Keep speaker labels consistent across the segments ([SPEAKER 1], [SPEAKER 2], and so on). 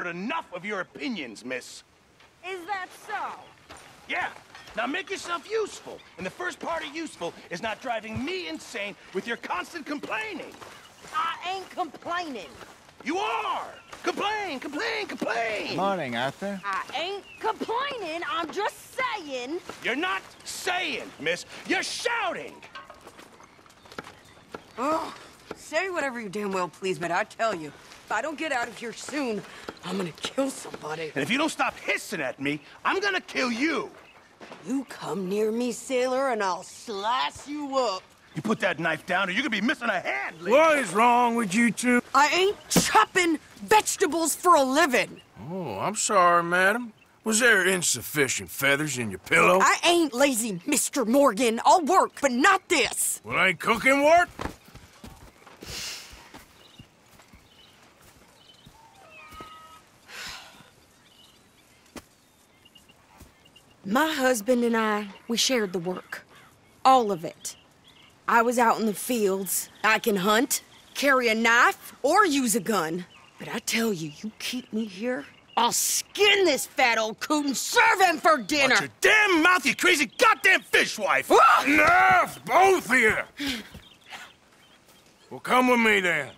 [SPEAKER 1] heard enough of your opinions, miss.
[SPEAKER 2] Is that so?
[SPEAKER 1] Yeah. Now make yourself useful. And the first part of useful is not driving me insane with your constant complaining.
[SPEAKER 2] I ain't complaining.
[SPEAKER 1] You are! Complain, complain, complain!
[SPEAKER 3] Morning, Arthur.
[SPEAKER 2] I ain't complaining. I'm just saying.
[SPEAKER 1] You're not saying, miss. You're shouting!
[SPEAKER 4] Oh, say whatever you damn well please, but I tell you, if I don't get out of here soon, I'm gonna kill somebody.
[SPEAKER 1] And if you don't stop hissing at me, I'm gonna kill you!
[SPEAKER 4] You come near me, sailor, and I'll slice you up.
[SPEAKER 1] You put that knife down or you're gonna be missing a hand, lady.
[SPEAKER 5] What is wrong with you two?
[SPEAKER 4] I ain't chopping vegetables for a living.
[SPEAKER 5] Oh, I'm sorry, madam. Was there insufficient feathers in your pillow?
[SPEAKER 4] I ain't lazy, Mr. Morgan. I'll work, but not this.
[SPEAKER 5] Well, ain't cooking work?
[SPEAKER 4] My husband and I, we shared the work. All of it. I was out in the fields. I can hunt, carry a knife, or use a gun. But I tell you, you keep me here, I'll skin this fat old coot and serve him for dinner.
[SPEAKER 1] Watch your damn mouth, you crazy goddamn fishwife!
[SPEAKER 5] Enough, both of you! Well, come with me then.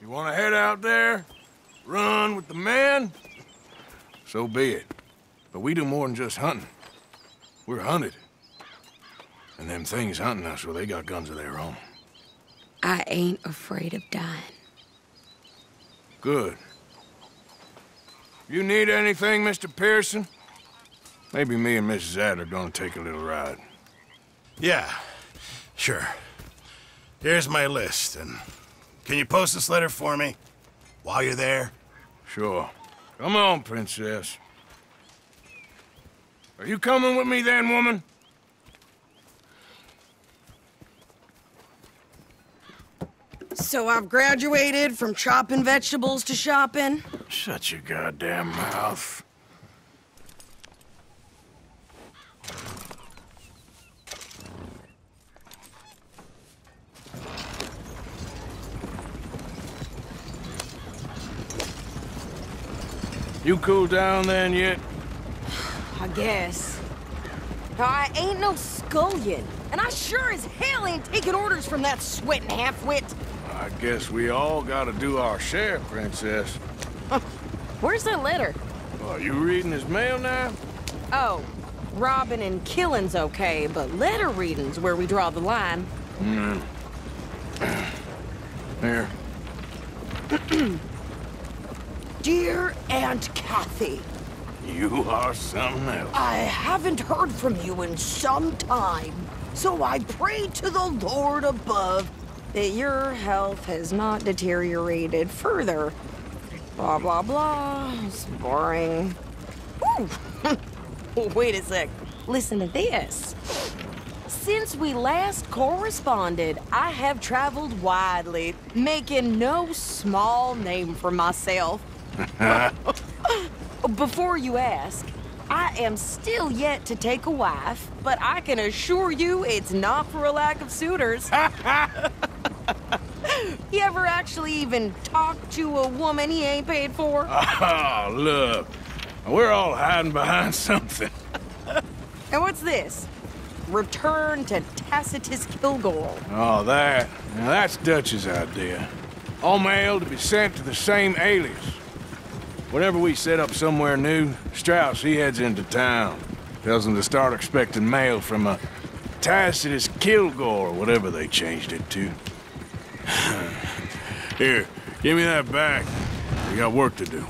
[SPEAKER 5] You want to head out there, run with the man, So be it. But we do more than just hunting. We're hunted. And them things hunting us, well, they got guns of their own.
[SPEAKER 4] I ain't afraid of dying.
[SPEAKER 5] Good. You need anything, Mr. Pearson? Maybe me and Mrs. Adler gonna take a little ride.
[SPEAKER 6] Yeah, sure. Here's my list, and can you post this letter for me while you're there?
[SPEAKER 5] Sure. Come on, Princess. Are you coming with me then, woman?
[SPEAKER 4] So I've graduated from chopping vegetables to shopping.
[SPEAKER 5] Shut your goddamn mouth. You cool down then yet?
[SPEAKER 4] I guess. I ain't no scullion, and I sure as hell ain't taking orders from that sweating half-wit.
[SPEAKER 5] I guess we all gotta do our share, Princess.
[SPEAKER 2] Where's that letter?
[SPEAKER 5] Are you reading his mail now?
[SPEAKER 2] Oh, robbing and killing's okay, but letter reading's where we draw the line. Hmm.
[SPEAKER 5] Here.
[SPEAKER 4] Dear Aunt Kathy,
[SPEAKER 5] You are something else.
[SPEAKER 4] I haven't heard from you in some time, so I pray to the Lord above that your health has not deteriorated further. Blah, blah, blah. It's boring. Wait a sec. Listen to this.
[SPEAKER 2] Since we last corresponded, I have traveled widely, making no small name for myself. Before you ask, I am still yet to take a wife, but I can assure you it's not for a lack of suitors. you ever actually even talk to a woman he ain't paid for?
[SPEAKER 5] Oh, look. We're all hiding behind something.
[SPEAKER 2] And what's this? Return to Tacitus Kilgore.
[SPEAKER 5] Oh, that. Now, that's Dutch's idea. All mail to be sent to the same alias. Whenever we set up somewhere new, Strauss, he heads into town. Tells them to start expecting mail from a Tacitus Kilgore, or whatever they changed it to. Here, give me that back. We got work to do.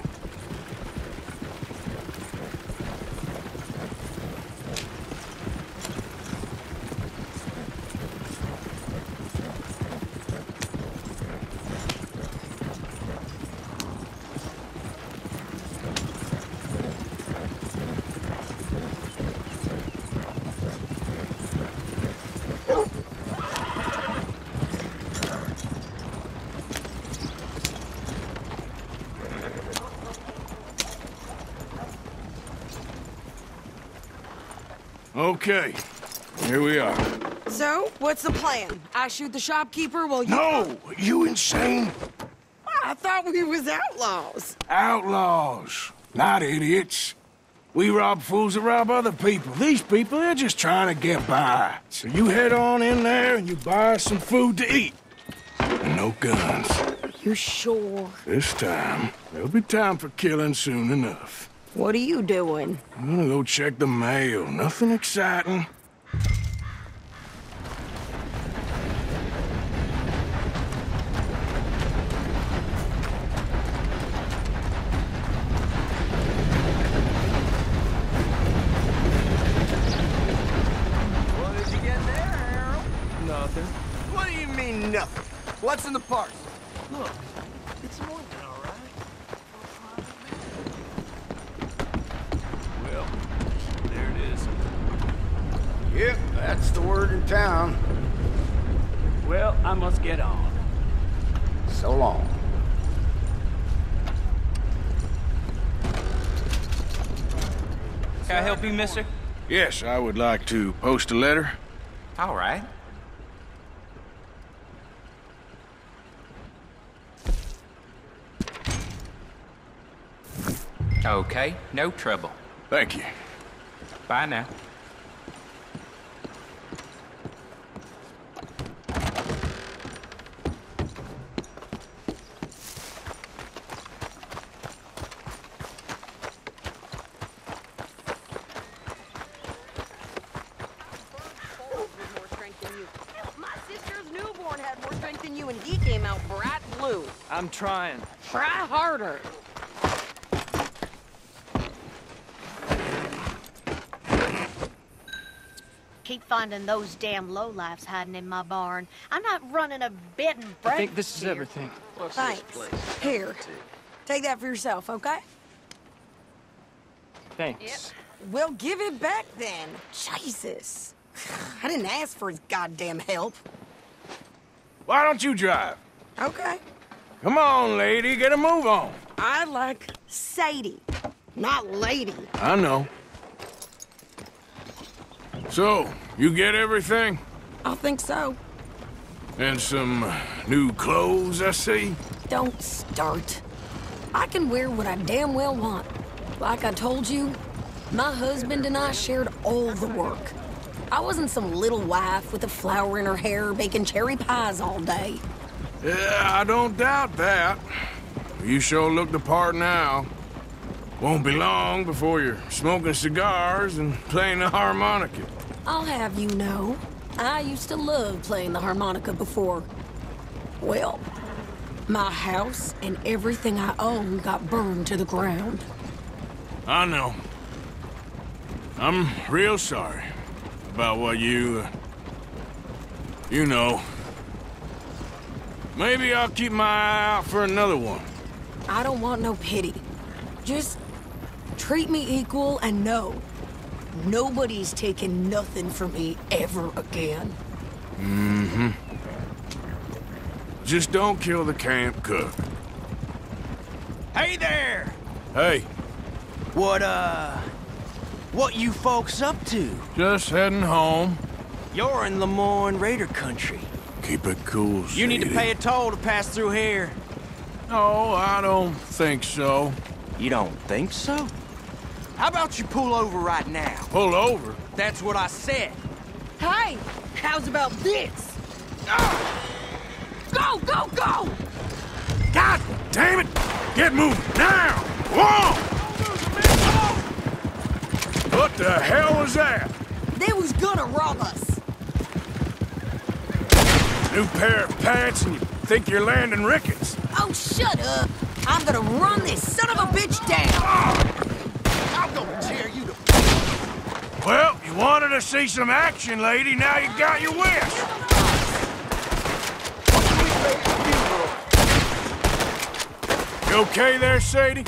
[SPEAKER 5] Okay, here we are.
[SPEAKER 4] So, what's the plan? I shoot the shopkeeper while you...
[SPEAKER 6] No! You insane?
[SPEAKER 4] I thought we was outlaws.
[SPEAKER 5] Outlaws, not idiots. We rob fools that rob other people. These people, they're just trying to get by. So you head on in there and you buy some food to eat. And no guns.
[SPEAKER 4] You sure?
[SPEAKER 5] This time, there'll be time for killing soon enough.
[SPEAKER 4] What are you doing?
[SPEAKER 5] I'm gonna go check the mail. Nothing exciting.
[SPEAKER 3] What did you get there, Harold?
[SPEAKER 1] Nothing.
[SPEAKER 3] What do you mean, nothing? What's in the parcel?
[SPEAKER 1] Look, it's more than all right. Well, there it is.
[SPEAKER 3] Yep, that's the word in town.
[SPEAKER 1] Well, I must get on.
[SPEAKER 3] So long.
[SPEAKER 7] Can I help you, mister?
[SPEAKER 5] Yes, I would like to post a letter.
[SPEAKER 7] All right. Okay, no trouble.
[SPEAKER 5] Thank you.
[SPEAKER 7] Bye now.
[SPEAKER 4] more strength than you. Hell, my sister's newborn had more strength than you, and he came out bright blue.
[SPEAKER 1] I'm trying.
[SPEAKER 4] Try harder.
[SPEAKER 8] Keep finding those damn lowlifes hiding in my barn. I'm not running a bed and breakfast.
[SPEAKER 1] I think this is
[SPEAKER 8] here.
[SPEAKER 1] everything.
[SPEAKER 4] Thanks. Here. Take that for yourself, okay?
[SPEAKER 1] Thanks.
[SPEAKER 4] Well, give it back then. Jesus. I didn't ask for his goddamn help.
[SPEAKER 5] Why don't you drive?
[SPEAKER 4] Okay.
[SPEAKER 5] Come on, lady, get a move on.
[SPEAKER 4] I like Sadie, not lady.
[SPEAKER 5] I know. So, you get everything?
[SPEAKER 4] I think so.
[SPEAKER 5] And some new clothes, I see?
[SPEAKER 4] Don't start. I can wear what I damn well want. Like I told you, my husband and I shared all the work. I wasn't some little wife with a flower in her hair baking cherry pies all day.
[SPEAKER 5] Yeah, I don't doubt that. You sure look the part now. Won't be long before you're smoking cigars and playing the harmonica.
[SPEAKER 4] I'll have you know, I used to love playing the harmonica before. Well, my house and everything I own got burned to the ground.
[SPEAKER 5] I know. I'm real sorry about what you... Uh, you know. Maybe I'll keep my eye out for another one.
[SPEAKER 4] I don't want no pity. Just treat me equal and know nobody's taking nothing from me ever again. Mm-hmm.
[SPEAKER 5] Just don't kill the camp cook.
[SPEAKER 1] Hey there!
[SPEAKER 5] Hey,
[SPEAKER 1] What, uh... What you folks up to?
[SPEAKER 5] just heading home.
[SPEAKER 1] You're in Lemoyne Raider country.
[SPEAKER 5] Keep it cool,
[SPEAKER 1] You need to pay a toll to pass through here.
[SPEAKER 5] No, I don't think so.
[SPEAKER 1] You don't think so? How about you pull over right now?
[SPEAKER 5] Pull over.
[SPEAKER 1] That's what I said.
[SPEAKER 4] Hey, how's about this? Go, go, go!
[SPEAKER 5] God damn it! Get moving now! Whoa! What the hell was that?
[SPEAKER 4] They was gonna rob us.
[SPEAKER 5] New pair of pants and you think you're Landon Ricketts?
[SPEAKER 4] Oh, shut up. I'm gonna run this son of a bitch down.
[SPEAKER 1] I'm gonna tear you to...
[SPEAKER 5] Well, you wanted to see some action, lady. Now you got your wish. You okay there, Sadie?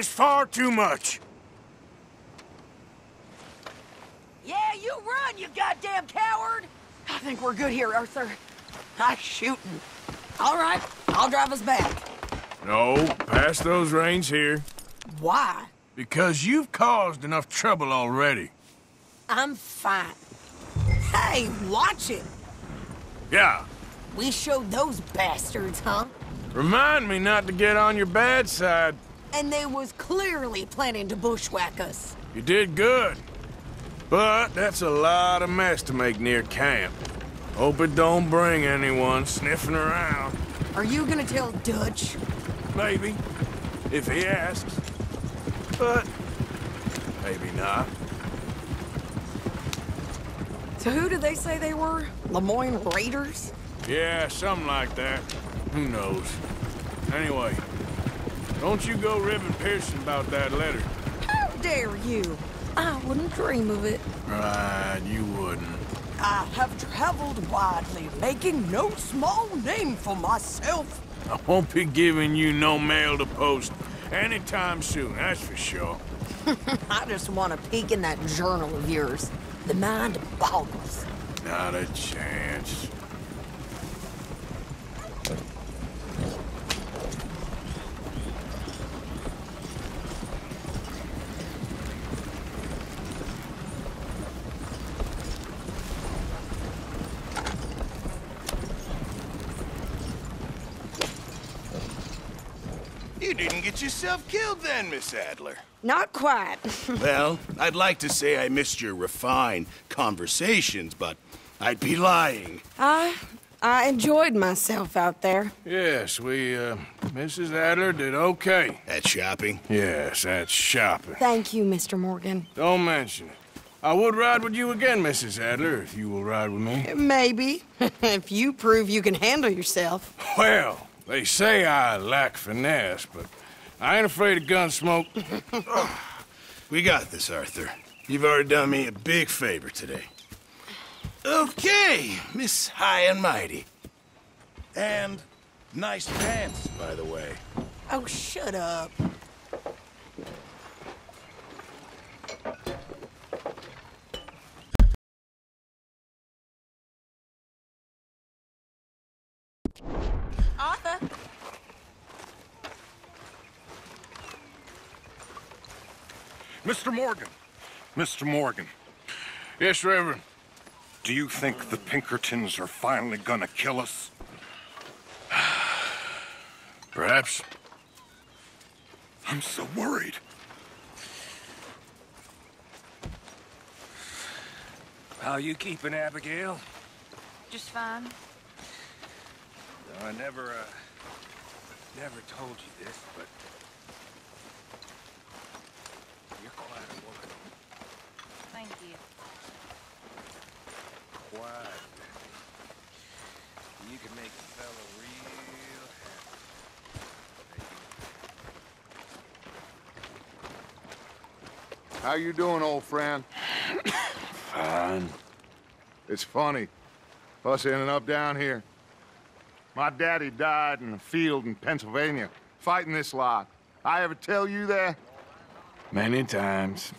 [SPEAKER 5] is far too much.
[SPEAKER 4] Yeah, you run, you goddamn coward! I think we're good here, Arthur. Nice shooting. All right, I'll drive us back.
[SPEAKER 5] No, pass those reins here.
[SPEAKER 4] Why?
[SPEAKER 5] Because you've caused enough trouble already.
[SPEAKER 4] I'm fine. Hey, watch it!
[SPEAKER 5] Yeah.
[SPEAKER 4] We showed those bastards, huh?
[SPEAKER 5] Remind me not to get on your bad side.
[SPEAKER 4] And they was clearly planning to bushwhack us.
[SPEAKER 5] You did good. But that's a lot of mess to make near camp. Hope it don't bring anyone sniffing around.
[SPEAKER 4] Are you gonna tell Dutch?
[SPEAKER 5] Maybe, if he asks. But maybe not.
[SPEAKER 4] So who did they say they were? Lemoyne Raiders?
[SPEAKER 5] Yeah, something like that. Who knows? Anyway, don't you go ribbing Pearson about that letter.
[SPEAKER 4] How dare you? I wouldn't dream of it.
[SPEAKER 5] Right, you wouldn't.
[SPEAKER 4] I have traveled widely, making no small name for myself.
[SPEAKER 5] I won't be giving you no mail to post anytime soon, that's for sure.
[SPEAKER 4] I just want to peek in that journal of yours. The mind boggles.
[SPEAKER 5] Not a chance.
[SPEAKER 1] You didn't get yourself killed then, Miss Adler.
[SPEAKER 4] Not quite.
[SPEAKER 1] well, I'd like to say I missed your refined conversations, but I'd be lying.
[SPEAKER 4] I I enjoyed myself out there.
[SPEAKER 5] Yes, we, uh, Mrs. Adler did okay.
[SPEAKER 1] At shopping?
[SPEAKER 5] Yes, at shopping.
[SPEAKER 4] Thank you, Mr. Morgan.
[SPEAKER 5] Don't mention it. I would ride with you again, Mrs. Adler, if you will ride with me.
[SPEAKER 4] Maybe. if you prove you can handle yourself.
[SPEAKER 5] Well, they say I lack finesse, but I ain't afraid of gun smoke.
[SPEAKER 1] We got this, Arthur. You've already done me a big favor today. Okay, Miss High and Mighty. And nice pants, by the way.
[SPEAKER 4] Oh, shut up. Arthur?
[SPEAKER 9] Mr. Morgan. Mr. Morgan,
[SPEAKER 5] Yes, Reverend.
[SPEAKER 9] do you think the Pinkertons are finally gonna kill us?
[SPEAKER 5] Perhaps.
[SPEAKER 9] I'm so worried.
[SPEAKER 5] How you keeping, Abigail?
[SPEAKER 10] Just fine.
[SPEAKER 5] I never, uh, never told you this, but you're quite a woman.
[SPEAKER 10] Thank you.
[SPEAKER 5] Quite. You can make a fella real happy.
[SPEAKER 11] How you doing, old friend?
[SPEAKER 5] Fine.
[SPEAKER 11] It's funny, us ending up down here. My daddy died in a field in Pennsylvania, fighting this lot. I ever tell you that?
[SPEAKER 5] Many times.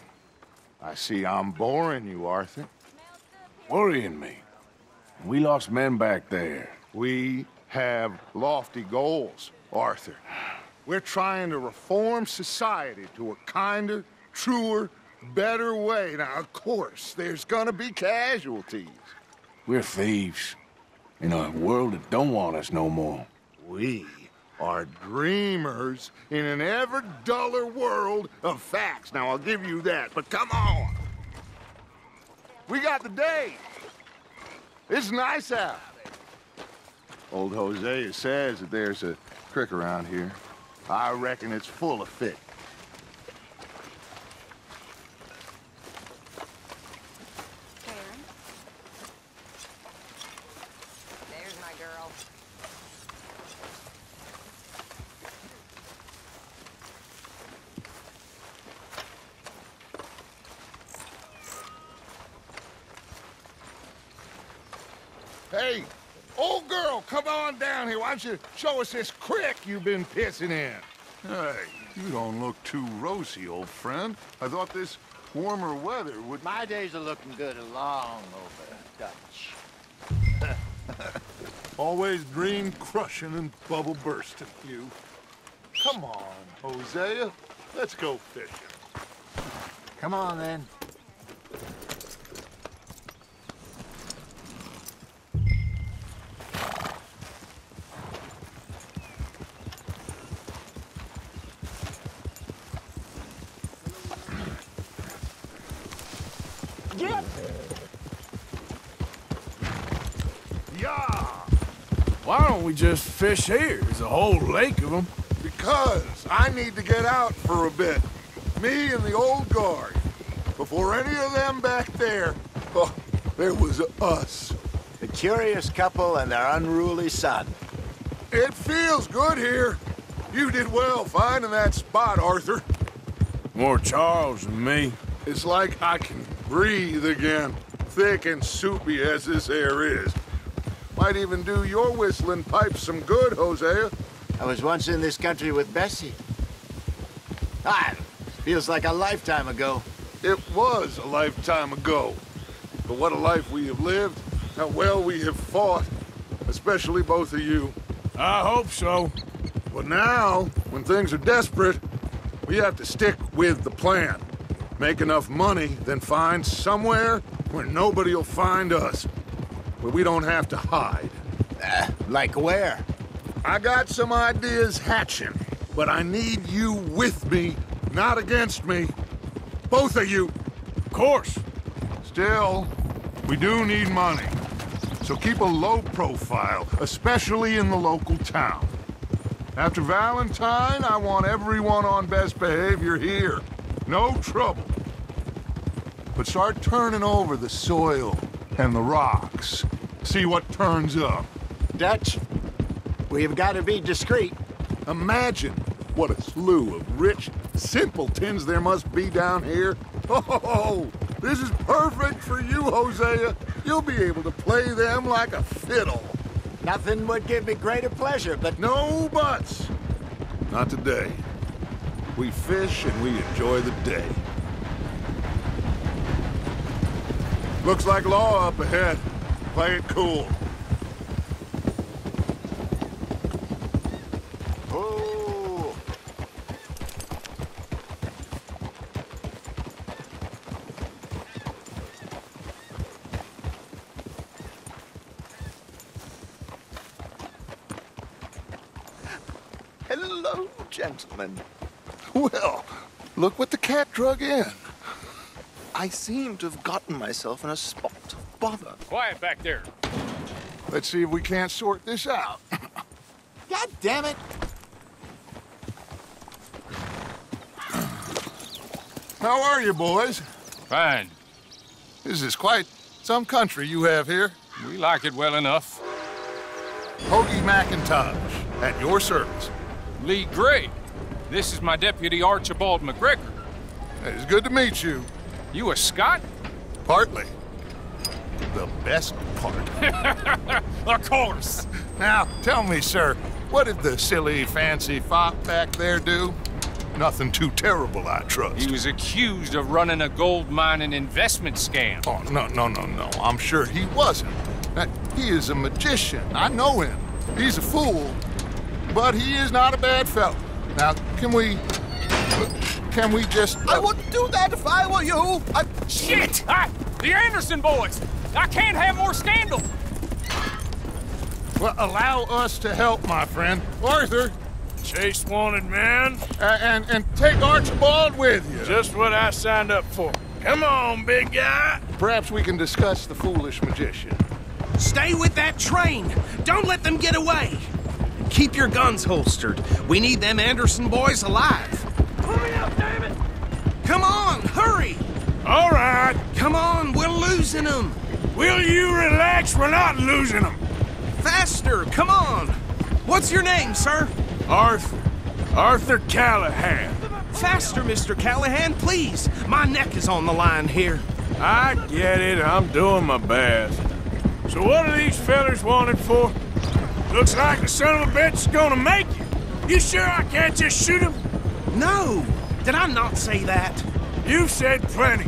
[SPEAKER 11] I see I'm boring you, Arthur.
[SPEAKER 5] Worrying me. We lost men back there.
[SPEAKER 11] We have lofty goals, Arthur. We're trying to reform society to a kinder, truer, better way. Now, of course, there's gonna be casualties.
[SPEAKER 5] We're thieves. In a world that don't want us no more.
[SPEAKER 11] We are dreamers in an ever duller world of facts. Now, I'll give you that, but come on. We got the day. It's nice out. Old Hosea says that there's a creek around here. I reckon it's full of fish.
[SPEAKER 10] Karen?
[SPEAKER 4] There's my girl.
[SPEAKER 11] Hey, old girl, come on down here. Why don't you show us this creek you've been pissing in?
[SPEAKER 12] Hey, you don't look too rosy, old friend. I thought this
[SPEAKER 11] Warmer weather would...
[SPEAKER 3] My days are looking good along over, Dutch.
[SPEAKER 11] Always dream crushing and bubble bursting, you. Come on, Hosea. Let's go fishing.
[SPEAKER 3] Come on, then.
[SPEAKER 5] We just fish here? There's a whole lake of them.
[SPEAKER 11] Because I need to get out for a bit. Me and the old guard. Before any of them back there, oh, there was us.
[SPEAKER 3] The curious couple and their unruly son.
[SPEAKER 11] It feels good here. You did well finding that spot, Arthur.
[SPEAKER 5] More Charles than me.
[SPEAKER 11] It's like I can breathe again, thick and soupy as this air is. Might even do your whistling pipes some good, Hosea.
[SPEAKER 3] I was once in this country with Bessie. Ah, feels like a lifetime ago.
[SPEAKER 11] It was a lifetime ago. But what a life we have lived, how well we have fought, especially both of you.
[SPEAKER 5] I hope so.
[SPEAKER 11] But now, when things are desperate, we have to stick with the plan. Make enough money, then find somewhere where nobody will find us. Where we don't have to hide.
[SPEAKER 3] Uh, like where?
[SPEAKER 11] I got some ideas hatching, but I need you with me, not against me. Both of you.
[SPEAKER 5] Of course.
[SPEAKER 11] Still, we do need money. So keep a low profile, especially in the local town. After Valentine, I want everyone on best behavior here. No trouble. But start turning over the soil and the rocks. See what turns up.
[SPEAKER 3] Dutch, we've got to be discreet.
[SPEAKER 11] Imagine what a slew of rich simpletons there must be down here. Oh, this is perfect for you, Hosea. You'll be able to play them like a fiddle.
[SPEAKER 3] Nothing would give me greater pleasure, but...
[SPEAKER 11] No buts. Not today. We fish and we enjoy the day. Looks like law up ahead. Play it cool. Hello, gentlemen. Well, look what the cat drug in.
[SPEAKER 12] I seem to have gotten myself in a spot of bother.
[SPEAKER 5] Quiet back there.
[SPEAKER 11] Let's see if we can't sort this out.
[SPEAKER 3] God damn it!
[SPEAKER 11] How are you, boys?
[SPEAKER 13] Fine.
[SPEAKER 11] This is quite some country you have here.
[SPEAKER 13] We like it well enough.
[SPEAKER 11] Hoagie McIntosh, at your service.
[SPEAKER 13] Leigh Gray. This is my deputy Archibald MacGregor.
[SPEAKER 11] It's good to meet you.
[SPEAKER 13] You a Scot?
[SPEAKER 11] Partly. The best part.
[SPEAKER 13] of course.
[SPEAKER 11] Now, tell me, sir, what did the silly, fancy fop back there do? Nothing too terrible, I trust.
[SPEAKER 13] He was accused of running a gold mining investment scam.
[SPEAKER 11] Oh, no, no, no, no. I'm sure he wasn't. He is a magician. I know him. He's a fool, but he is not a bad fellow. Now, can we... Can we just...
[SPEAKER 12] I wouldn't do that if I were you. I...
[SPEAKER 13] Shit! Ah, the Anderson boys! I can't have more scandal!
[SPEAKER 11] Well, allow us to help, my friend. Arthur,
[SPEAKER 5] Chase wanted man.
[SPEAKER 11] uh, and, and take Archibald with you.
[SPEAKER 5] Just what I signed up for. Come on, big guy.
[SPEAKER 11] Perhaps we can discuss the foolish magician.
[SPEAKER 1] Stay with that train. Don't let them get away. Keep your guns holstered. We need them Anderson boys alive. Hurry up, damn it! Come on, hurry!
[SPEAKER 5] All right.
[SPEAKER 1] Come on, we're losing them.
[SPEAKER 5] Will you relax? We're not losing them.
[SPEAKER 1] Faster, come on. What's your name, sir?
[SPEAKER 5] Arthur. Arthur Callahan.
[SPEAKER 1] Faster, Mr. Callahan, please. My neck is on the line here.
[SPEAKER 5] I get it. I'm doing my best. So what are these fellers wanted for? Looks like the son of a bitch is gonna make you. You sure I can't just shoot him?
[SPEAKER 1] No! Did I not say that?
[SPEAKER 5] You said plenty.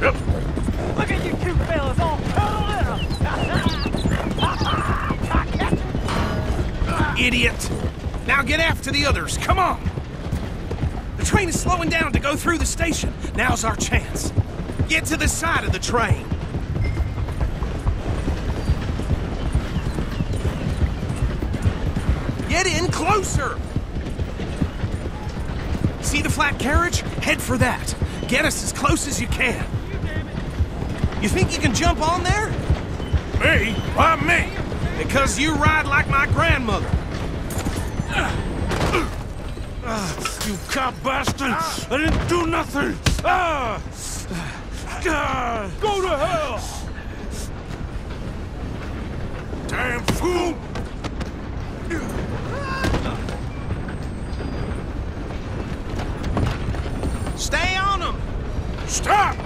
[SPEAKER 5] Yep.
[SPEAKER 13] Look at you two fellas all cuddled in
[SPEAKER 1] Idiot! Now get after the others, come on! The train is slowing down to go through the station. Now's our chance. Get to the side of the train. Get in closer! See the flat carriage? Head for that. Get us as close as you can. You think you can jump on there?
[SPEAKER 5] Me? Why me?
[SPEAKER 1] Because you ride like my grandmother.
[SPEAKER 5] You cop bastard! I didn't do nothing! Ah! Ah! Go to hell! Damn fool!
[SPEAKER 1] Stay on them!
[SPEAKER 5] Stop!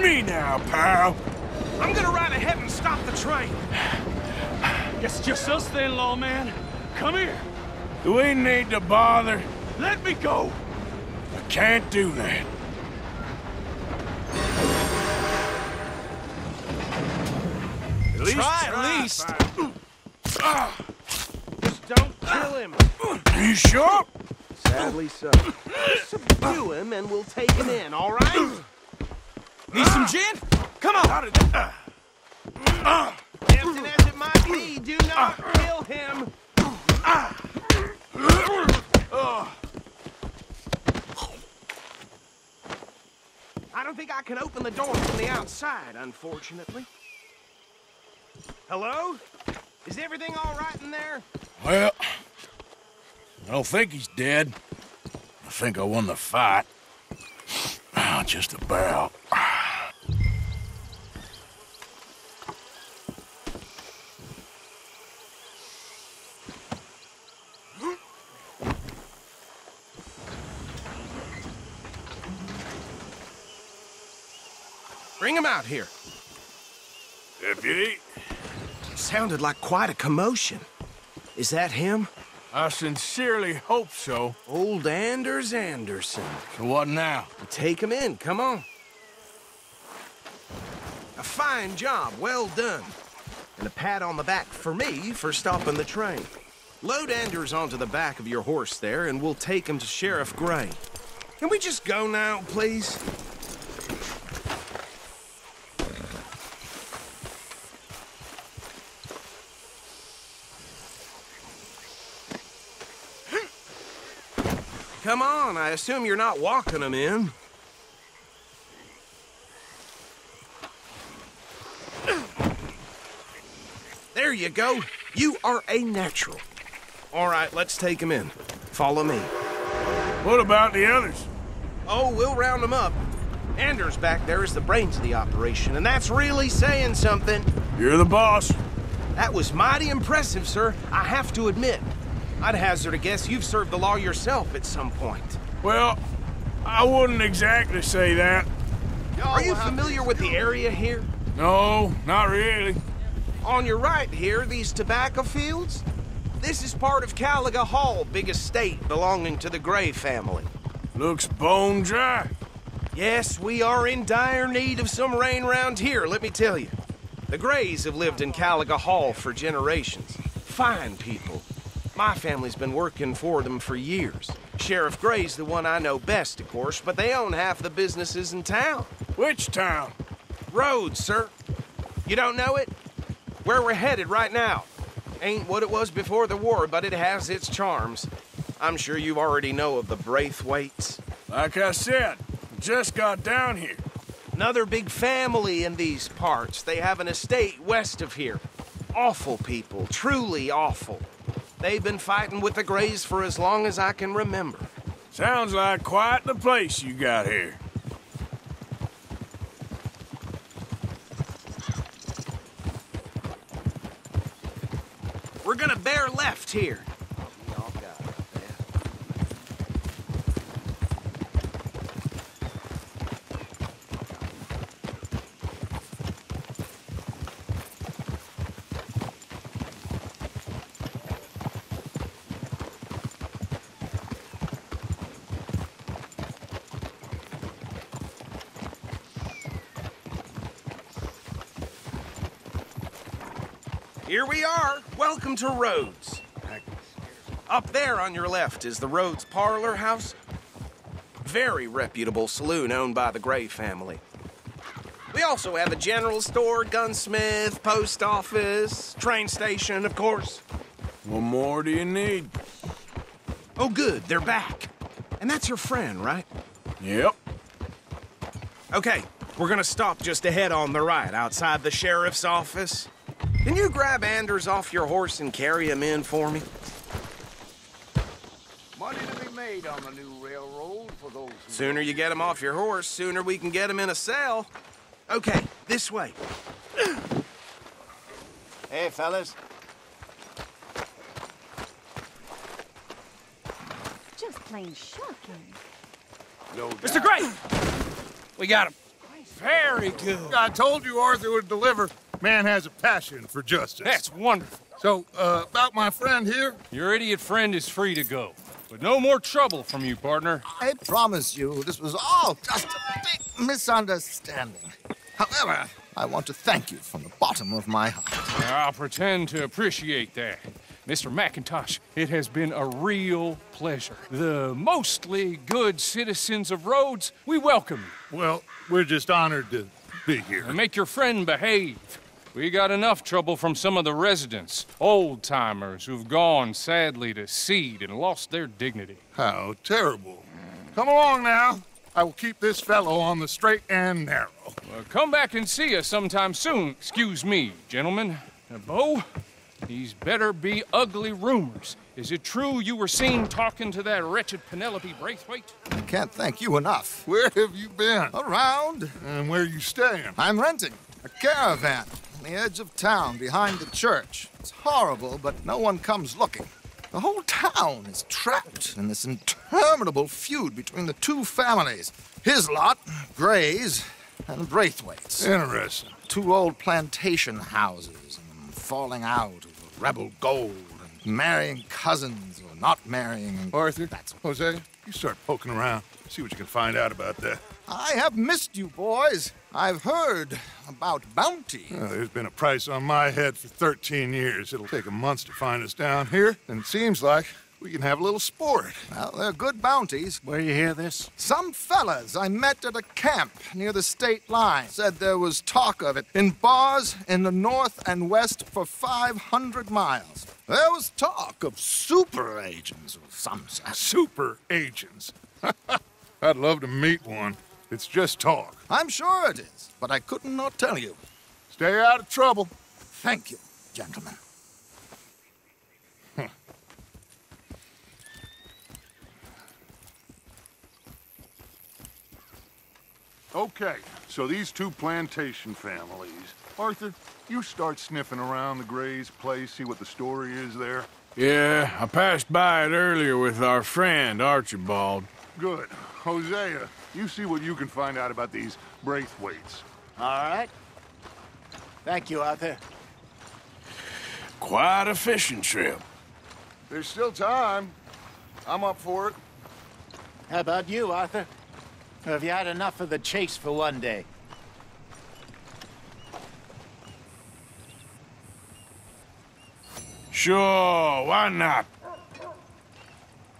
[SPEAKER 5] Just me now, pal.
[SPEAKER 1] I'm gonna ride ahead and stop the train.
[SPEAKER 13] It's just us then, lawman. Come here.
[SPEAKER 5] Do we need to bother?
[SPEAKER 13] Let me go.
[SPEAKER 5] I can't do that.
[SPEAKER 1] At least try, at least. Just don't kill him.
[SPEAKER 5] Are You sure?
[SPEAKER 1] Sadly so. Subdue him and we'll take him in, all right? Need some gin? Come on. Tempting uh. uh. as it might be, do not uh. kill him. I don't think I can open the door from the outside, unfortunately. Hello? Is everything all right in there?
[SPEAKER 5] Well, I don't think he's dead. I think I won the fight. Ah, Just about.
[SPEAKER 1] Bring him out here.
[SPEAKER 5] Deputy?
[SPEAKER 1] Sounded like quite a commotion. Is that him?
[SPEAKER 5] I sincerely hope so.
[SPEAKER 1] Old Anders Anderson.
[SPEAKER 5] So what now?
[SPEAKER 1] Take him in, come on. A fine job, well done. And a pat on the back for me for stopping the train. Load Anders onto the back of your horse there, and we'll take him to Sheriff Gray. Can we just go now, please? Come on, I assume you're not walking them in. There you go. You are a natural. All right, let's take him in. Follow me.
[SPEAKER 5] What about the others?
[SPEAKER 1] Oh, we'll round them up. Anders back there is the brains of the operation, and that's really saying something.
[SPEAKER 5] You're the boss.
[SPEAKER 1] That was mighty impressive, sir. I have to admit. I'd hazard a guess you've served the law yourself at some point.
[SPEAKER 5] Well, I wouldn't exactly say that.
[SPEAKER 1] Are you familiar with the area here?
[SPEAKER 5] No, not really.
[SPEAKER 1] On your right here, these tobacco fields? This is part of Caliga Hall, big estate belonging to the Gray family.
[SPEAKER 5] Looks bone dry.
[SPEAKER 1] Yes, we are in dire need of some rain round here, let me tell you. The Grays have lived in Caliga Hall for generations. Fine people. My family's been working for them for years. Sheriff Gray's the one I know best, of course, but they own half the businesses in town.
[SPEAKER 5] Which town?
[SPEAKER 1] Rhodes, sir. You don't know it? Where we're headed right now. Ain't what it was before the war, but it has its charms. I'm sure you already know of the Braithwaites.
[SPEAKER 5] Like I said, just got down here.
[SPEAKER 1] Another big family in these parts. They have an estate west of here. Awful people, truly awful. They've been fighting with the Grays for as long as I can remember.
[SPEAKER 5] Sounds like quite the place you got here.
[SPEAKER 1] We're gonna bear left. Here we are. Rhodes. Up there on your left is the Rhodes Parlor House. Very reputable saloon owned by the Gray family. We also have a general store, gunsmith, post office, train station, of course.
[SPEAKER 5] What more do you need?
[SPEAKER 1] Oh, good, they're back. And that's your friend, right?
[SPEAKER 5] Yep.
[SPEAKER 1] Okay, we're gonna stop just ahead on the right, outside the sheriff's office. Can you grab Anders off your horse and carry him in for me?
[SPEAKER 11] Money to be made on the new railroad for those who...
[SPEAKER 1] Sooner you get him off your horse, sooner we can get him in a cell. Okay, this way.
[SPEAKER 3] Hey, fellas.
[SPEAKER 10] Just plain shocking.
[SPEAKER 11] No
[SPEAKER 13] Mr. Gray! We got him. Very good.
[SPEAKER 11] I told you Arthur would deliver. Man has a passion for justice.
[SPEAKER 13] That's wonderful.
[SPEAKER 11] So, uh, about my friend here?
[SPEAKER 13] Your idiot friend is free to go. But no more trouble from you, partner.
[SPEAKER 14] I promise you, this was all just a big misunderstanding. However, I want to thank you from the bottom of my heart.
[SPEAKER 13] I'll pretend to appreciate that. Mr. McIntosh, it has been a real pleasure. The mostly good citizens of Rhodes, we welcome you.
[SPEAKER 11] Well, we're just honored to be here.
[SPEAKER 13] And make your friend behave. We got enough trouble from some of the residents, old timers who've gone sadly to seed and lost their dignity.
[SPEAKER 11] How terrible. Come along now. I will keep this fellow on the straight and narrow.
[SPEAKER 13] Well, come back and see us sometime soon. Excuse me, gentlemen. Uh, Bo, these better be ugly rumors. Is it true you were seen talking to that wretched Penelope Braithwaite?
[SPEAKER 14] I can't thank you enough.
[SPEAKER 11] Where have you been?
[SPEAKER 14] Around.
[SPEAKER 11] And where you staying?
[SPEAKER 14] I'm renting a caravan on the edge of town behind the church. It's horrible, but no one comes looking. The whole town is trapped in this interminable feud between the two families. His lot, Gray's, and Braithwaite's.
[SPEAKER 11] Interesting.
[SPEAKER 14] Two old plantation houses and falling out over rebel gold and marrying cousins or not marrying. And
[SPEAKER 11] That's Hosea, you start poking around. See what you can find out about that.
[SPEAKER 14] I have missed you, boys. I've heard about bounty.
[SPEAKER 11] Well, there's been a price on my head for 13 years. It'll take a month to find us down here, and it seems like we can have a little sport.
[SPEAKER 14] Well, they're good bounties.
[SPEAKER 11] Where you hear this?
[SPEAKER 14] Some fellas I met at a camp near the state line said there was talk of it in bars in the north and west for 500 miles. There was talk of super agents of some sort.
[SPEAKER 11] Super agents. I'd love to meet one. It's just talk.
[SPEAKER 14] I'm sure it is, but I couldn't not tell you.
[SPEAKER 11] Stay out of trouble.
[SPEAKER 14] Thank you, gentlemen.
[SPEAKER 11] Okay, so these two plantation families. Arthur, you start sniffing around the Gray's place, see what the story is there.
[SPEAKER 5] Yeah, I passed by it earlier with our friend, Archibald.
[SPEAKER 11] Good. Hosea, you see what you can find out about these Braithwaites.
[SPEAKER 3] All right. Thank you, Arthur.
[SPEAKER 5] Quite a fishing trip.
[SPEAKER 11] There's still time. I'm up for it.
[SPEAKER 3] How about you, Arthur? Or have you had enough of the chase for one day?
[SPEAKER 5] Sure, why not?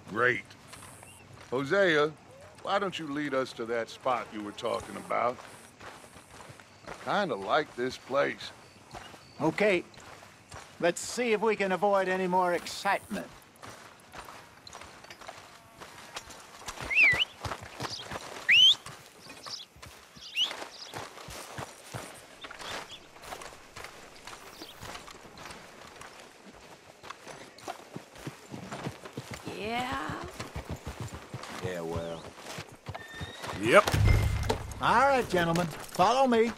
[SPEAKER 11] Great. Hosea, why don't you lead us to that spot you were talking about? I kinda like this place.
[SPEAKER 3] Okay. Let's see if we can avoid any more excitement.
[SPEAKER 2] Yeah.
[SPEAKER 3] Yeah, well.
[SPEAKER 5] Yep.
[SPEAKER 3] All right, gentlemen. Follow me.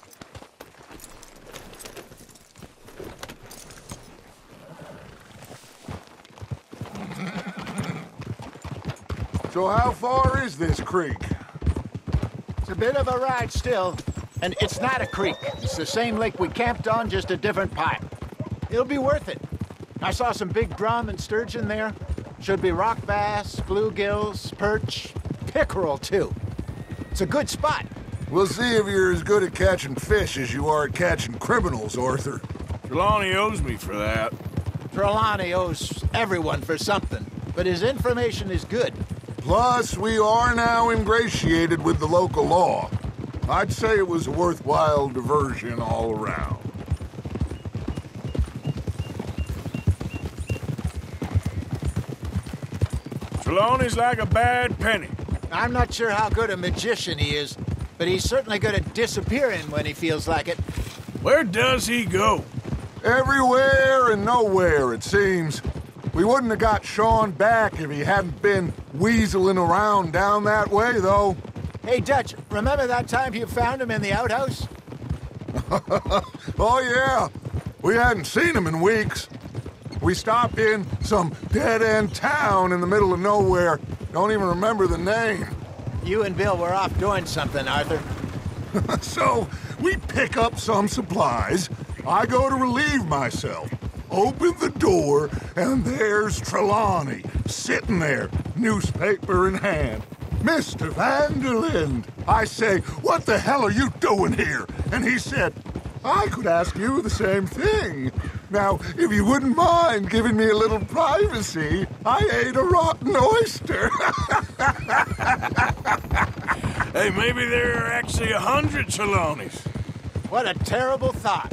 [SPEAKER 11] So how far is this creek?
[SPEAKER 3] It's a bit of a ride still. And it's not a creek. It's the same lake we camped on, just a different pipe. It'll be worth it. I saw some big drum and sturgeon there. Should be rock bass, bluegills, perch, pickerel, too. It's a good spot.
[SPEAKER 11] We'll see if you're as good at catching fish as you are at catching criminals, Arthur.
[SPEAKER 5] Trelawney owes me for that.
[SPEAKER 3] Trelawney owes everyone for something, but his information is good.
[SPEAKER 11] Plus, we are now ingratiated with the local law. I'd say it was a worthwhile diversion all around.
[SPEAKER 5] Trelawney's like a bad penny.
[SPEAKER 3] I'm not sure how good a magician he is, but he's certainly good at disappearing when he feels like it.
[SPEAKER 5] Where does he go?
[SPEAKER 11] Everywhere and nowhere, it seems. We wouldn't have got Sean back if he hadn't been weaseling around down that way, though.
[SPEAKER 3] Hey, Dutch, remember that time you found him in the outhouse?
[SPEAKER 11] oh, yeah. We hadn't seen him in weeks. We stopped in some dead-end town in the middle of nowhere. Don't even remember the name.
[SPEAKER 3] You and Bill were off doing something, Arthur.
[SPEAKER 11] so, we pick up some supplies. I go to relieve myself. Open the door, and there's Trelawney, sitting there, newspaper in hand. Mr. Van der Linde. I say, what the hell are you doing here? And he said, I could ask you the same thing. Now, if you wouldn't mind giving me a little privacy, I ate a rotten oyster.
[SPEAKER 5] hey, maybe there are actually a hundred Trelawneys.
[SPEAKER 3] What a terrible thought.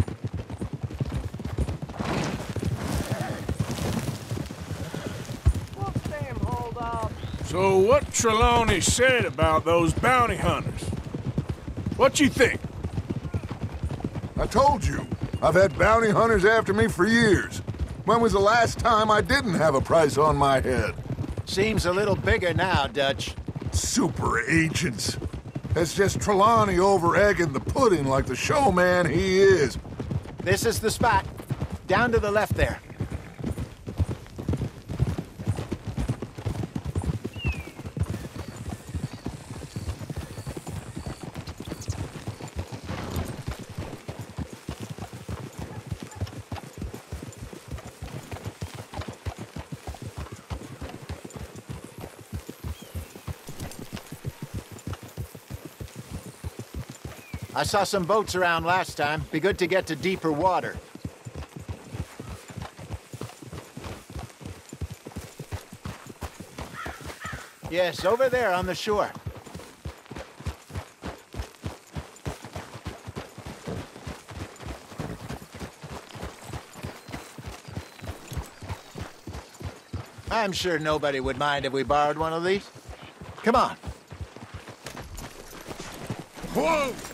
[SPEAKER 5] So what Trelawney said about those bounty hunters? What you think?
[SPEAKER 11] I told you. I've had bounty hunters after me for years. When was the last time I didn't have a price on my head?
[SPEAKER 3] Seems a little bigger now, Dutch.
[SPEAKER 11] Super agents. That's just Trelawney over egging the pudding like the showman he is.
[SPEAKER 3] This is the spot. Down to the left there. Saw some boats around last time. Be good to get to deeper water. Yes, over there on the shore. I'm sure nobody would mind if we borrowed one of these. Come on.
[SPEAKER 11] Whoa!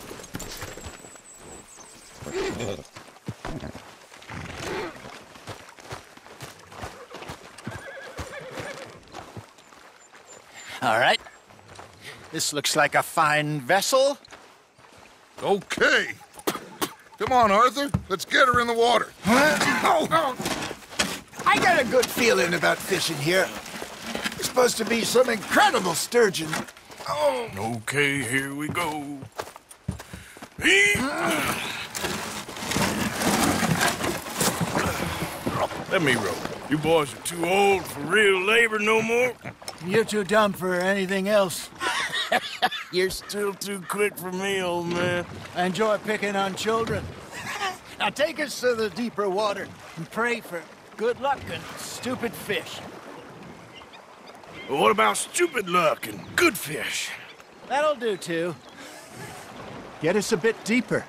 [SPEAKER 3] All right. This looks like a fine vessel.
[SPEAKER 11] Okay. Come on, Arthur. Let's get her in the water.
[SPEAKER 3] Oh, I got a good feeling about fishing here. There's supposed to be some incredible sturgeon.
[SPEAKER 5] Oh. Okay, here we go. Let me row. You boys are too old for real labor no more.
[SPEAKER 3] You're too dumb for anything else.
[SPEAKER 5] You're still too quick for me, old man.
[SPEAKER 3] I enjoy picking on children. Now take us to the deeper water and pray for good luck and stupid fish.
[SPEAKER 5] But what about stupid luck and good fish?
[SPEAKER 3] That'll do, too. Get us a bit deeper.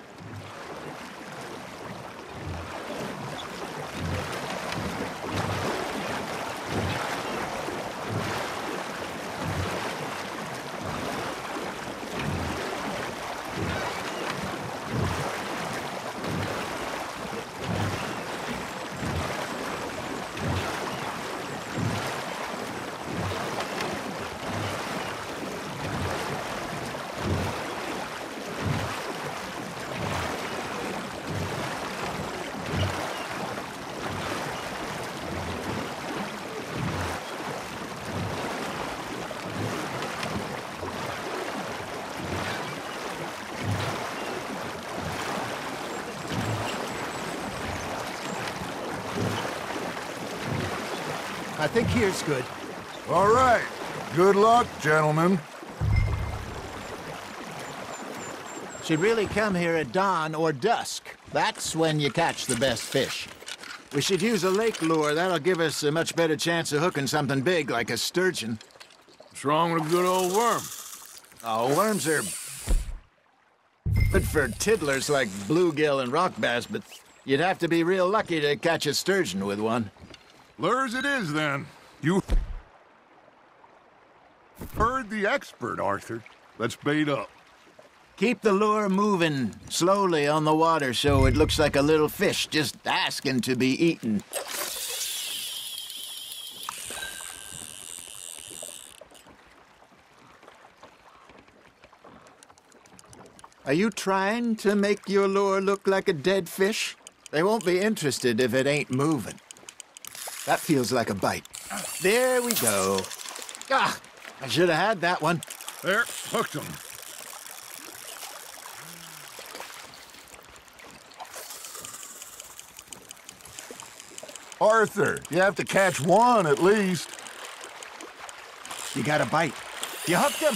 [SPEAKER 3] I think here's good.
[SPEAKER 11] All right. Good luck, gentlemen.
[SPEAKER 3] Should really come here at dawn or dusk. That's when you catch the best fish. We should use a lake lure. That'll give us a much better chance of hooking something big like a sturgeon.
[SPEAKER 5] What's wrong with a good old worm?
[SPEAKER 3] Oh, worms are good for tiddlers like bluegill and rock bass, but you'd have to be real lucky to catch a sturgeon with one.
[SPEAKER 11] Lures it is, then. You heard the expert, Arthur. Let's bait up.
[SPEAKER 3] Keep the lure moving slowly on the water so it looks like a little fish just asking to be eaten. Are you trying to make your lure look like a dead fish? They won't be interested if it ain't moving. That feels like a bite. There we go. Ah, I should have had that one.
[SPEAKER 11] There, hooked him. Arthur, you have to catch one at least.
[SPEAKER 3] You got a bite. You hooked him.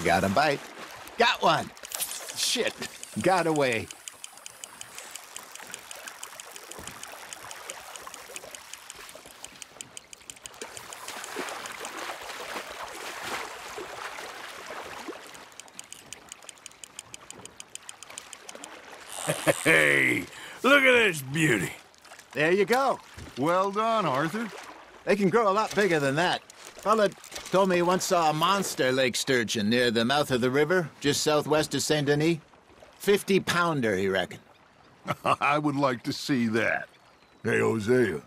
[SPEAKER 3] I got a bite. Got one. Shit. Got away.
[SPEAKER 5] Hey, look at this beauty.
[SPEAKER 3] There you go.
[SPEAKER 11] Well done, Arthur.
[SPEAKER 3] They can grow a lot bigger than that. Fella told me he once saw a monster lake sturgeon near the mouth of the river, just southwest of Saint Denis. Fifty pounder, he reckoned.
[SPEAKER 11] I would like to see that. Hey, Hosea, you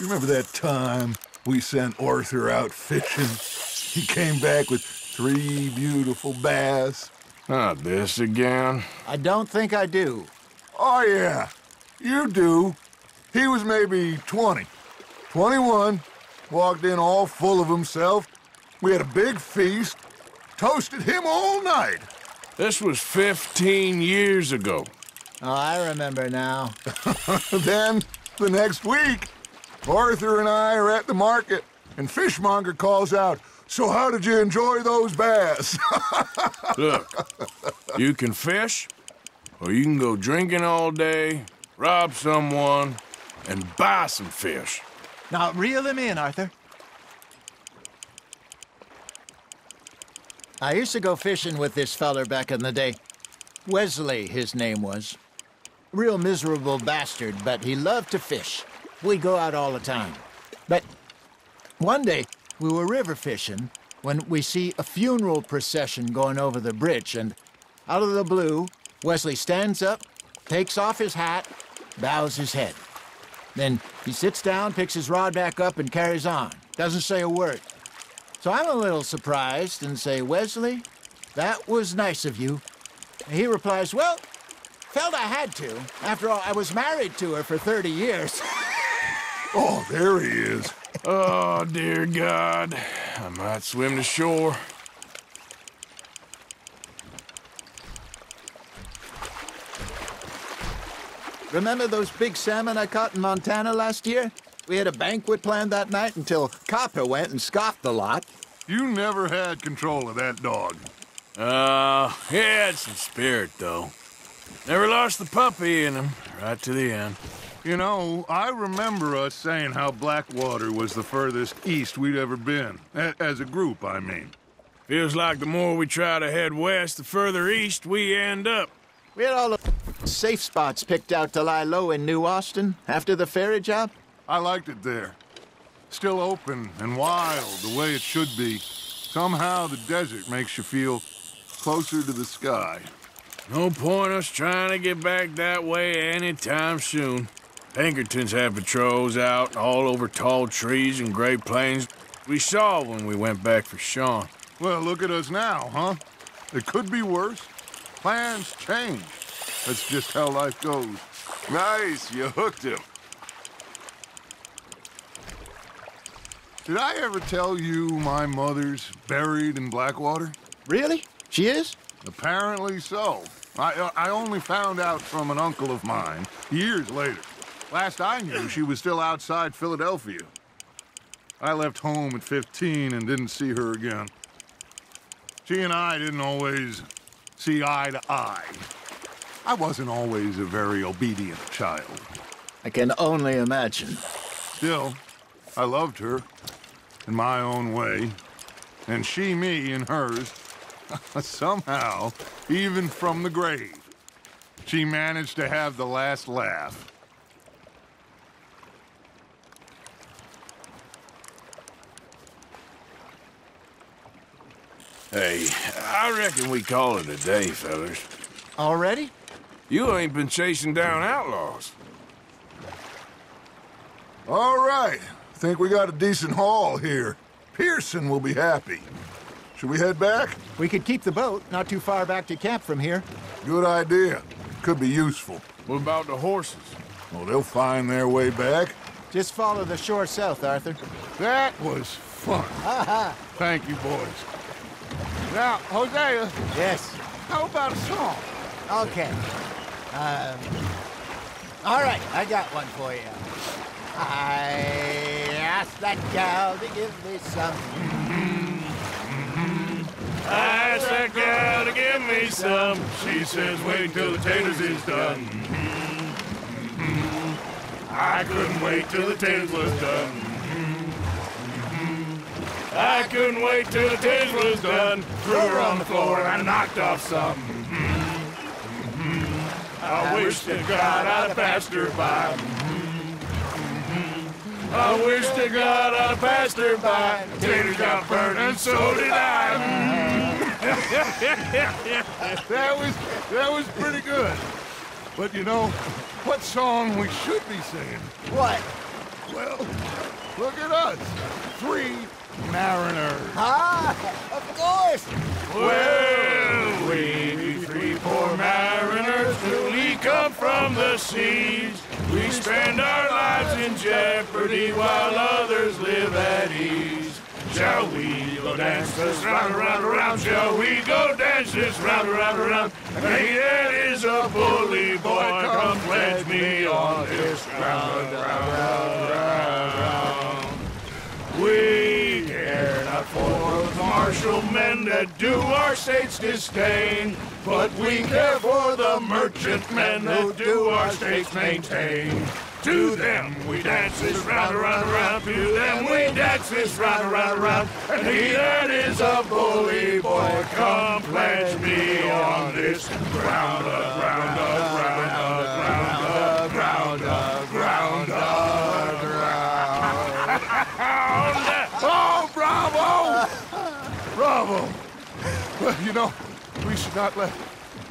[SPEAKER 11] remember that time we sent Arthur out fishing? He came back with three beautiful bass.
[SPEAKER 5] Not this again.
[SPEAKER 3] I don't think I do.
[SPEAKER 11] Oh, yeah. You do. He was maybe 20. 21. Walked in all full of himself. We had a big feast. Toasted him all night.
[SPEAKER 5] This was 15 years ago.
[SPEAKER 3] Oh, I remember now.
[SPEAKER 11] then, the next week, Arthur and I are at the market, and Fishmonger calls out, So how did you enjoy those bass?
[SPEAKER 5] Look, you can fish, or you can go drinking all day, rob someone, and buy some fish.
[SPEAKER 3] Now, reel him in, Arthur. I used to go fishing with this feller back in the day. Wesley, his name was. Real miserable bastard, but he loved to fish. We'd go out all the time. But one day, we were river fishing when we see a funeral procession going over the bridge, and out of the blue, Wesley stands up, takes off his hat, bows his head. Then he sits down, picks his rod back up, and carries on. Doesn't say a word. So I'm a little surprised and say, Wesley, that was nice of you. And he replies, Well, felt I had to. After all, I was married to her for 30 years.
[SPEAKER 11] oh, there he is.
[SPEAKER 5] Oh, dear God. I might swim to shore.
[SPEAKER 3] Remember those big salmon I caught in Montana last year? We had a banquet planned that night until Copper went and scoffed the lot.
[SPEAKER 11] You never had control of that dog.
[SPEAKER 5] Uh, he had some spirit, though. Never lost the puppy in him, right to the end.
[SPEAKER 11] You know, I remember us saying how Blackwater was the furthest east we'd ever been. A as a group, I mean.
[SPEAKER 5] Feels like the more we try to head west, the further east we end up.
[SPEAKER 3] We had all the safe spots picked out to lie low in New Austin after the ferry job.
[SPEAKER 11] I liked it there. Still open and wild, the way it should be. Somehow the desert makes you feel closer to the sky.
[SPEAKER 5] No point us trying to get back that way anytime soon. Pinkertons have patrols out all over tall trees and Great Plains. We saw when we went back for Sean.
[SPEAKER 11] Well, look at us now, huh? It could be worse. Plans change. That's just how life goes.
[SPEAKER 9] Nice, you hooked him.
[SPEAKER 11] Did I ever tell you my mother's buried in Blackwater?
[SPEAKER 3] Really? She is?
[SPEAKER 11] Apparently so. I, uh, I only found out from an uncle of mine years later. Last I knew, she was still outside Philadelphia. I left home at 15 and didn't see her again. She and I didn't always see eye to eye. I wasn't always a very obedient child.
[SPEAKER 3] I can only imagine.
[SPEAKER 11] Still, I loved her in my own way, and she me in hers. Somehow, even from the grave, she managed to have the last laugh.
[SPEAKER 5] Hey, I reckon we call it a day, fellas.
[SPEAKER 3] Already?
[SPEAKER 5] You ain't been chasing down outlaws.
[SPEAKER 11] All right. Think we got a decent haul here. Pearson will be happy. Should we head back?
[SPEAKER 3] We could keep the boat not too far back to camp from here.
[SPEAKER 11] Good idea. Could be useful.
[SPEAKER 5] What about the horses?
[SPEAKER 11] Well, they'll find their way back.
[SPEAKER 3] Just follow the shore south, Arthur.
[SPEAKER 11] That was fun. Thank you, boys. Now, Hosea.
[SPEAKER 3] Yes.
[SPEAKER 11] How about a song?
[SPEAKER 3] Okay. Um, all right, I got one for you. I asked that gal to give me some.
[SPEAKER 5] I asked that gal to give me some. She says, wait till the taters is done. I couldn't wait till the taters was done. I couldn't wait till the taters was done. Threw her on the floor and I knocked off some. I wish to God I'd passed her by. I wish to God I'd passed her by. Taters got burned and so did I.
[SPEAKER 11] that was that was pretty good. But you know, what song we should be singing?
[SPEAKER 3] What?
[SPEAKER 11] Well, look at us. Three mariners.
[SPEAKER 3] Ah, of course.
[SPEAKER 5] Well, we three poor mariners newly come from the seas. We spend our lives in jeopardy while others live at ease. Shall we go dance this round, around, around? Shall we go dance this round, around, around? Hey, is a bully boy. Come pledge me on this round, round, round, round, round. We care not for the martial men that do our states disdain, but we care for the merchant men that do our states maintain. To them we dance this round, around, around. To them we dance this round, around, around. And he that is a bully boy, come pledge me on this ground, up, ground, up, ground, up, ground, up, ground, up, ground, up, ground.
[SPEAKER 11] Oh, bravo! Bravo! Well, you know, we should not let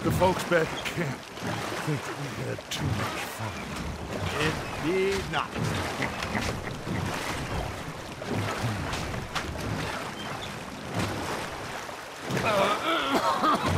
[SPEAKER 11] the folks back at camp think we had too much fun.
[SPEAKER 3] Indeed not.
[SPEAKER 11] uh,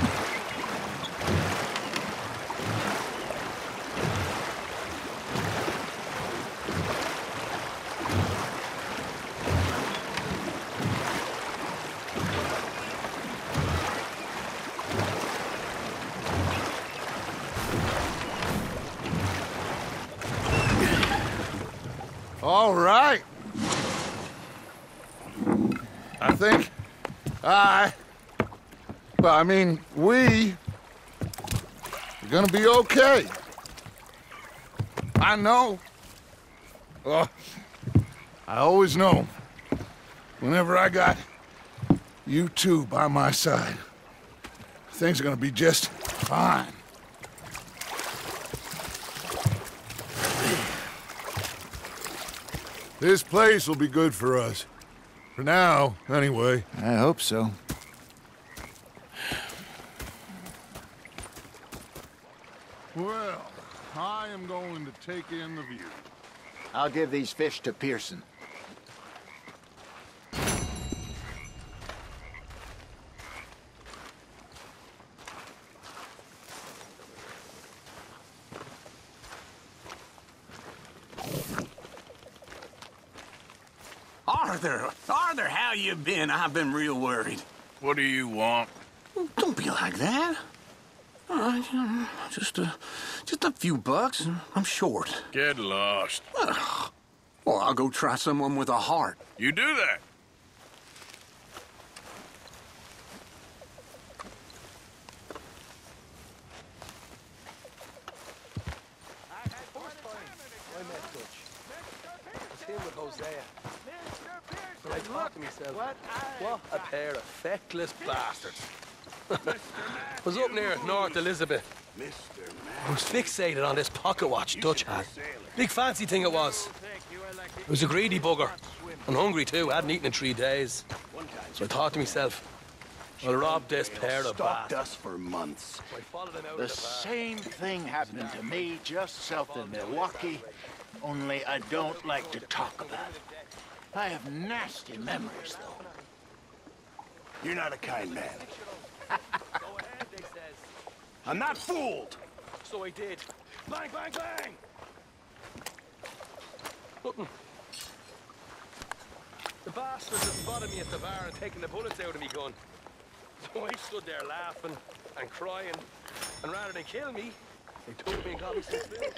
[SPEAKER 11] All right. I think I, well, I mean, we are gonna be okay. I know. I always know whenever I got you two by my side, things are gonna be just fine. This place will be good for us. For now, anyway.
[SPEAKER 3] I hope so.
[SPEAKER 11] Well, I am going to take in the view.
[SPEAKER 3] I'll give these fish to Pearson.
[SPEAKER 15] Arthur, Arthur, how you been? I've been real worried.
[SPEAKER 5] What do you want?
[SPEAKER 15] Don't be like that. All right, uh, just a, just a few bucks. I'm short.
[SPEAKER 5] Get lost.
[SPEAKER 15] Well, I'll go try someone with a heart.
[SPEAKER 5] You do that.
[SPEAKER 16] him with Hosea. I thought to myself, what a pair of feckless bastards. was up near North Elizabeth. I was fixated on this pocket watch Dutch had. Big fancy thing it was. It was a greedy bugger. And hungry too, hadn't eaten in three days. So I thought to myself, I'll rob this pair of bastards.
[SPEAKER 3] us for months.
[SPEAKER 16] I followed him out
[SPEAKER 3] The
[SPEAKER 16] of the bar.
[SPEAKER 3] same thing happened to me just south of Milwaukee, only I don't like to talk about it. I have nasty memories, though.
[SPEAKER 6] You're not a kind man. I'm not fooled.
[SPEAKER 16] So I did. Bang, bang, bang! Nothing. The bastards had spotted me at the bar and taken the bullets out of me gun. So I stood there laughing and crying, and rather than kill me, they took me and got me some food.